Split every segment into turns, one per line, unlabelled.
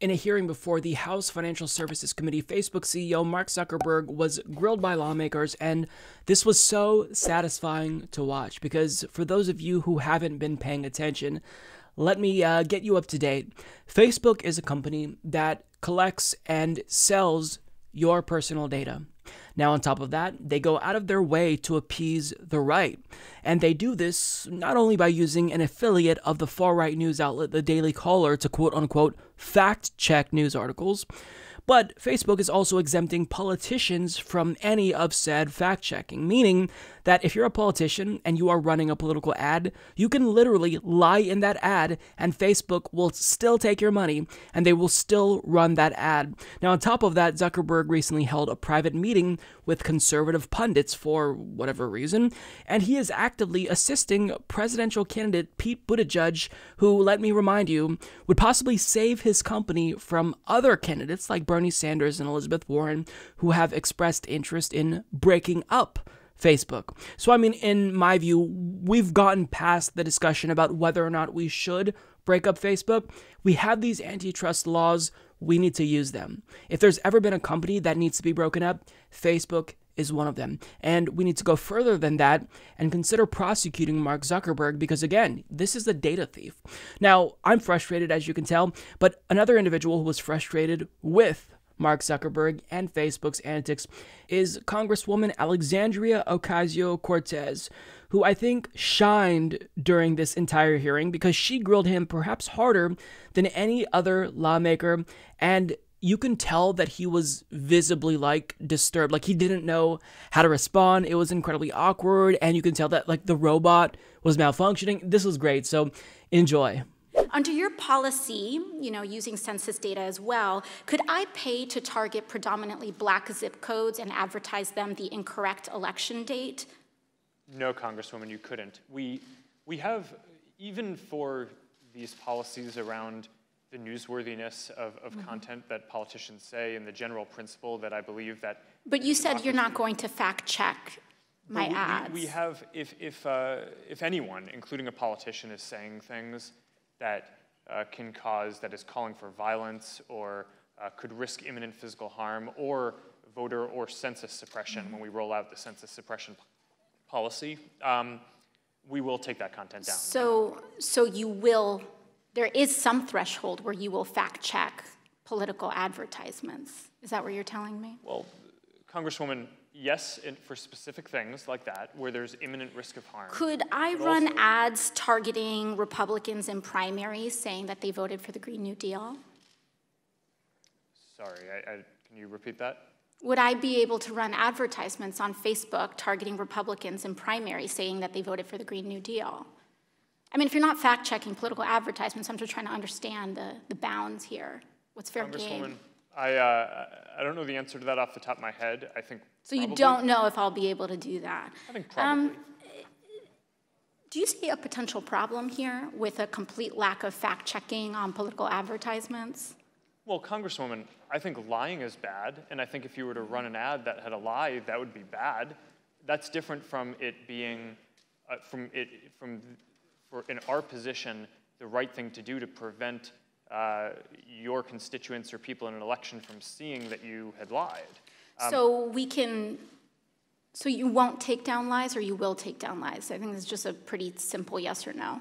In a hearing before the House Financial Services Committee, Facebook CEO Mark Zuckerberg was grilled by lawmakers, and this was so satisfying to watch because for those of you who haven't been paying attention, let me uh, get you up to date. Facebook is a company that collects and sells your personal data. Now, on top of that, they go out of their way to appease the right. And they do this not only by using an affiliate of the far right news outlet, the Daily Caller, to quote unquote fact check news articles, but Facebook is also exempting politicians from any of said fact checking, meaning that if you're a politician and you are running a political ad, you can literally lie in that ad and Facebook will still take your money and they will still run that ad. Now, on top of that, Zuckerberg recently held a private meeting with conservative pundits for whatever reason, and he is actively assisting presidential candidate Pete Buttigieg, who, let me remind you, would possibly save his company from other candidates like Bernie Sanders and Elizabeth Warren, who have expressed interest in breaking up Facebook. So, I mean, in my view, we've gotten past the discussion about whether or not we should break up Facebook. We have these antitrust laws, we need to use them. If there's ever been a company that needs to be broken up, Facebook is one of them. And we need to go further than that and consider prosecuting Mark Zuckerberg because, again, this is a data thief. Now, I'm frustrated, as you can tell, but another individual who was frustrated with Mark Zuckerberg and Facebook's antics is Congresswoman Alexandria Ocasio Cortez, who I think shined during this entire hearing because she grilled him perhaps harder than any other lawmaker. And you can tell that he was visibly like disturbed. Like he didn't know how to respond. It was incredibly awkward and you can tell that like the robot was malfunctioning. This was great so enjoy
under your policy, you know, using census data as well, could I pay to target predominantly black zip codes and advertise them the incorrect election date?
No, Congresswoman, you couldn't. We, we have, even for these policies around the newsworthiness of, of mm -hmm. content that politicians say and the general principle that I believe that.
But you said you're not going to fact check my
we,
ads.
We, we have, if, if, uh, if anyone, including a politician, is saying things that uh, can cause, that is calling for violence or uh, could risk imminent physical harm or voter or census suppression when we roll out the census suppression policy, um, we will take that content down.
So, so you will, there is some threshold where you will fact check political advertisements. Is that what you're telling me?
Well, Congresswoman, yes, for specific things like that, where there's imminent risk of harm.
Could I run ads targeting Republicans in primaries saying that they voted for the Green New Deal?
Sorry, I, I, can you repeat that?
Would I be able to run advertisements on Facebook targeting Republicans in primaries saying that they voted for the Green New Deal? I mean, if you're not fact checking political advertisements, I'm just trying to understand the, the bounds here. What's fair game?
I, uh, I don't know the answer to that off the top of my head. I think.
So probably. you don't know if I'll be able to do that.
I think probably. Um,
do you see a potential problem here with a complete lack of fact checking on political advertisements?
Well, Congresswoman, I think lying is bad, and I think if you were to run an ad that had a lie, that would be bad. That's different from it being, uh, from it, from, for in our position, the right thing to do to prevent uh, your constituents or people in an election from seeing that you had lied.
Um, so we can, so you won't take down lies or you will take down lies? I think it's just a pretty simple yes or no.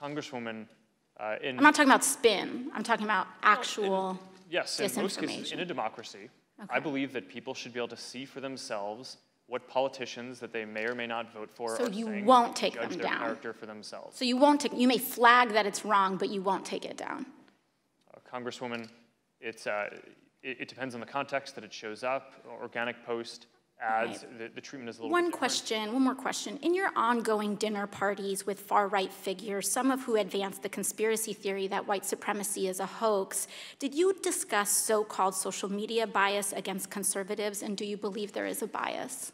Congresswoman, uh, in,
I'm not talking about spin. I'm talking about actual in,
yes, in most cases, in a democracy, okay. I believe that people should be able to see for themselves what politicians that they may or may not vote for
so you won't take
them
down.
character for themselves.
So you won't take. You may flag that it's wrong, but you won't take it down.
Congresswoman. It's, uh, it, it, depends on the context that it shows up. Organic post, ads, right. the, the, treatment is a little
One question, one more question. In your ongoing dinner parties with far-right figures, some of who advance the conspiracy theory that white supremacy is a hoax, did you discuss so-called social media bias against conservatives, and do you believe there is a bias?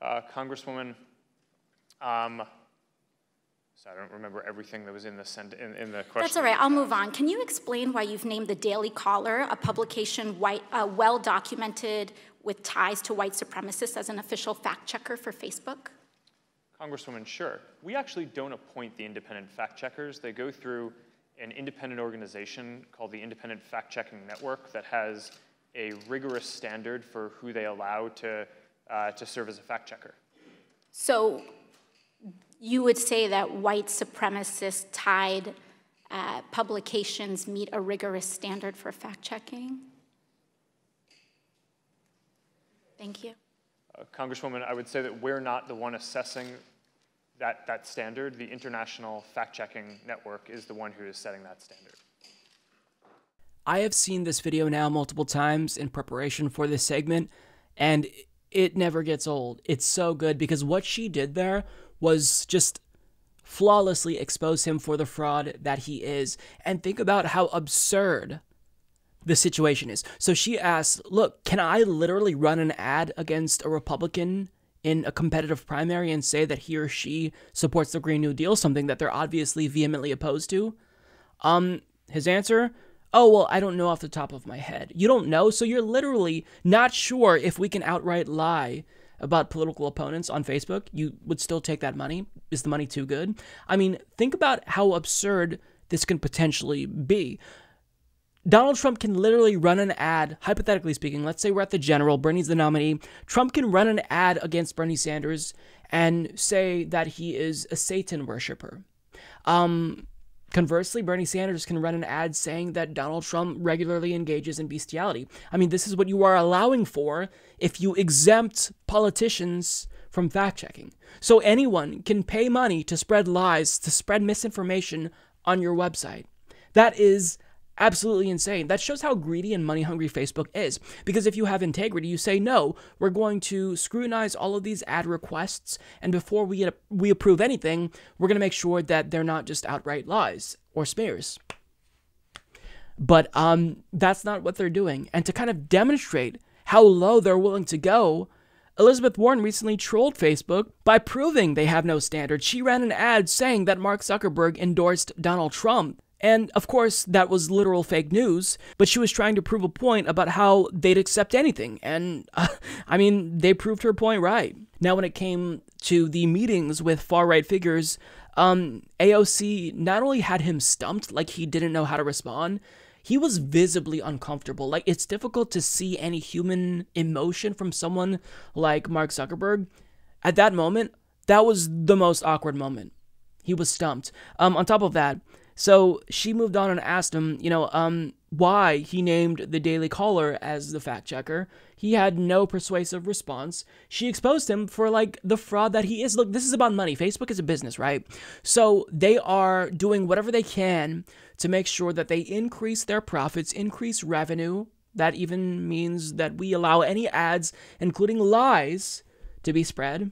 Uh, Congresswoman, um, so I don't remember everything that was in the, in, in the question.
That's all right, I'll move on. Can you explain why you've named the Daily Caller, a publication white, uh, well documented with ties to white supremacists, as an official fact checker for Facebook?
Congresswoman, sure. We actually don't appoint the independent fact checkers. They go through an independent organization called the Independent Fact Checking Network that has a rigorous standard for who they allow to, uh, to serve as a fact checker.
So you would say that white supremacist tied uh, publications meet a rigorous standard for fact checking? Thank you.
Uh, Congresswoman, I would say that we're not the one assessing that, that standard. The International Fact Checking Network is the one who is setting that standard.
I have seen this video now multiple times in preparation for this segment, and it never gets old. It's so good because what she did there was just flawlessly expose him for the fraud that he is. And think about how absurd the situation is. So she asks, Look, can I literally run an ad against a Republican in a competitive primary and say that he or she supports the Green New Deal, something that they're obviously vehemently opposed to? Um, his answer, Oh, well, I don't know off the top of my head. You don't know, so you're literally not sure if we can outright lie about political opponents on Facebook. You would still take that money. Is the money too good? I mean, think about how absurd this can potentially be. Donald Trump can literally run an ad, hypothetically speaking. Let's say we're at the general, Bernie's the nominee. Trump can run an ad against Bernie Sanders and say that he is a Satan worshiper. Um, Conversely, Bernie Sanders can run an ad saying that Donald Trump regularly engages in bestiality. I mean, this is what you are allowing for if you exempt politicians from fact checking. So anyone can pay money to spread lies, to spread misinformation on your website. That is absolutely insane. That shows how greedy and money hungry Facebook is. Because if you have integrity, you say, no, we're going to scrutinize all of these ad requests, and before we, we approve anything, we're going to make sure that they're not just outright lies or smears. But um, that's not what they're doing. And to kind of demonstrate how low they're willing to go, Elizabeth Warren recently trolled Facebook by proving they have no standards. She ran an ad saying that Mark Zuckerberg endorsed Donald Trump. And of course, that was literal fake news, but she was trying to prove a point about how they'd accept anything. And uh, I mean, they proved her point right. Now, when it came to the meetings with far right figures, um, AOC not only had him stumped, like he didn't know how to respond, he was visibly uncomfortable. Like, it's difficult to see any human emotion from someone like Mark Zuckerberg. At that moment, that was the most awkward moment. He was stumped. Um, on top of that, so she moved on and asked him, you know, um, why he named the Daily Caller as the fact checker. He had no persuasive response. She exposed him for like the fraud that he is. Look, this is about money. Facebook is a business, right? So they are doing whatever they can to make sure that they increase their profits, increase revenue. That even means that we allow any ads, including lies, to be spread.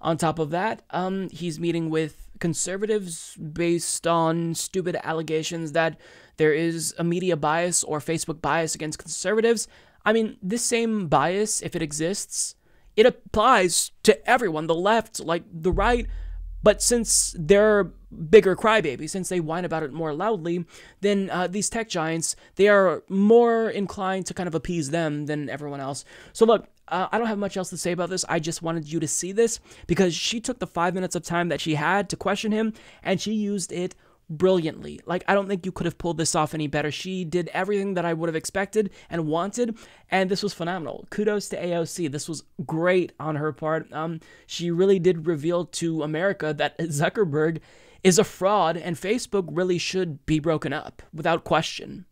On top of that, um, he's meeting with conservatives based on stupid allegations that there is a media bias or Facebook bias against conservatives. I mean, this same bias, if it exists, it applies to everyone the left, like the right. But since they're bigger crybabies, since they whine about it more loudly, then uh, these tech giants, they are more inclined to kind of appease them than everyone else. So look, uh, I don't have much else to say about this. I just wanted you to see this because she took the five minutes of time that she had to question him and she used it brilliantly. Like, I don't think you could have pulled this off any better. She did everything that I would have expected and wanted, and this was phenomenal. Kudos to AOC. This was great on her part. Um, she really did reveal to America that Zuckerberg is a fraud and Facebook really should be broken up without question.